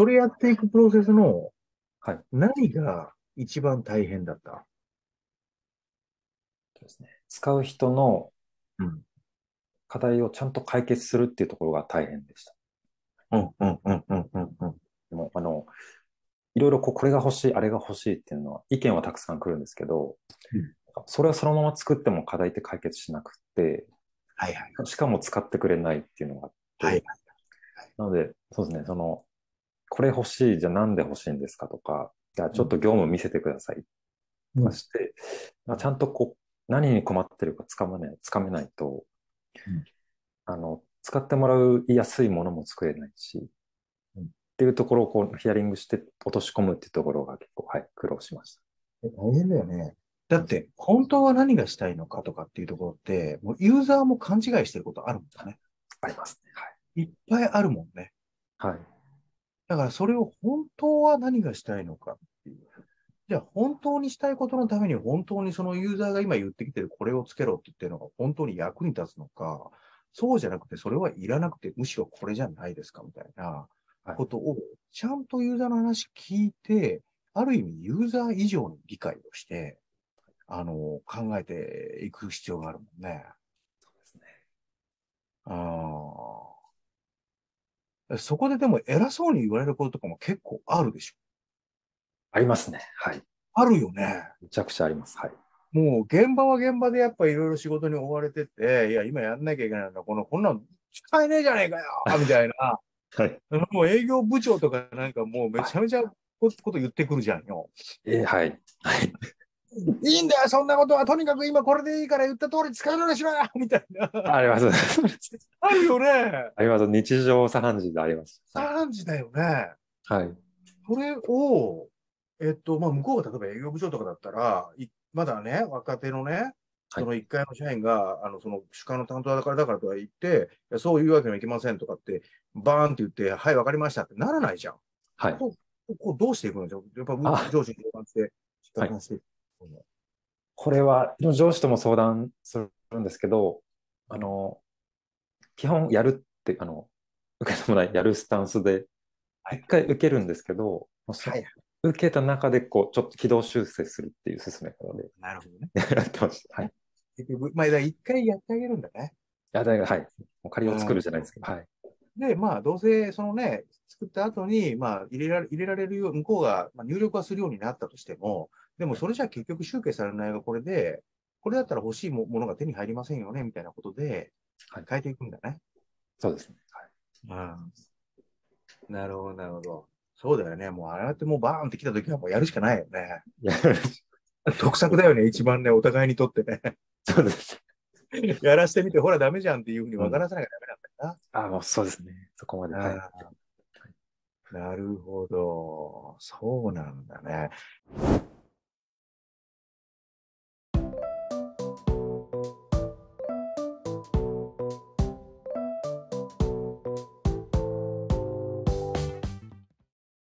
それやっていくプロセスのはい。何が一番大変だった？そうですね。使う人のうん。課題をちゃんと解決するっていうところが大変でした。うん、うん、うん、うん、うん、うん。でも、あの、いろいろこう、これが欲しい、あれが欲しいっていうのは、意見はたくさん来るんですけど、うんそれはそのまま作っても課題って解決しなくて、はいはい。しかも使ってくれないっていうのがあって、はい。なので、そうですね、その、これ欲しい、じゃあなんで欲しいんですかとか、じゃあちょっと業務見せてくださいとかして、まあちゃんとこう、何に困ってるかつかめない、つかめないと、うんあの、使ってもらうやすいものも作れないし、うんっていうところをこう、ヒアリングして落とし込むっていうところが結構、はい、苦労しました。大変だよね。だって、本当は何がしたいのかとかっていうところって、もうユーザーも勘違いしてることあるもんね。ありますね。いっぱいあるもんね。だからそれを本当は何がしたいのかっていう。じゃあ本当にしたいことのために本当にそのユーザーが今言ってきてるこれをつけろって言ってるのが本当に役に立つのか、そうじゃなくてそれはいらなくてむしろこれじゃないですかみたいなはいことをちゃんとユーザーの話聞いて、ある意味ユーザー以上に理解をして、あの、考えていく必要があるもんね。そうですね。ああ。そこででも偉そうに言われることとかも結構あるでしょ。ありますね。はい。あるよね。めちゃくちゃあります。はい。もう現場は現場でやっぱいろいろ仕事に追われてて、いや、今やんなきゃいけないんだ。この、こんなの使えねえじゃねえかよみたいな。はい。もう営業部長とかなんかもうめちゃめちゃこと言ってくるじゃんよ。えーはい。はい。いいんだよ、そんなことは。とにかく今これでいいから言った通り使えるようにしろよみたいな。あります。あるよね。あります。日常茶飯事であります。はい。3時だよね。はい。それを、えっと、まあ、向こうが例えば営業部長とかだったら、いまだね、若手のね、その1階の社員が、あの、その主幹の担当だからだからとは言って、そういうわけにはいきませんとかって、バーンって言って、はい、わかりましたってならないじゃん。はい。こうどうしていくのじゃやっぱあ上司に相談して、相談してこれは上司とも相談するんですけど、あの、基本やるって、あの、受けてもない、やるスタンスで、はい一回受けるんですけど、はい。受けた中で、こう、ちょっと軌道修正するっていう進め方でなるほどね。やってました。はい。い結局、まあ、一回やってあげるんだね。や、だはい。もう仮を作るじゃないですけど、はい。で、まあ、どうせ、そのね、作った後に、まあ、入れられ、入れられるよう、向こうが、まあ、入力はするようになったとしても、でもそれじゃ結局集計されないがこれで、これだったら欲しいもものが手に入りませんよね、みたいなことではい、変えていくんだね。そうですね。はい。うん。なるほど、なるほど。そうだよね。もう、ああやってもうバーンって来た時はもうやるしかないよね。や得策だよね、一番ね、お互いにとってね。そうです。やらしてみて、ほら、ダメじゃんっていうふうに分からせなきゃダメなんだよな。あ、もうそうですね。そこまで。はい。なるほど。そうなんだね。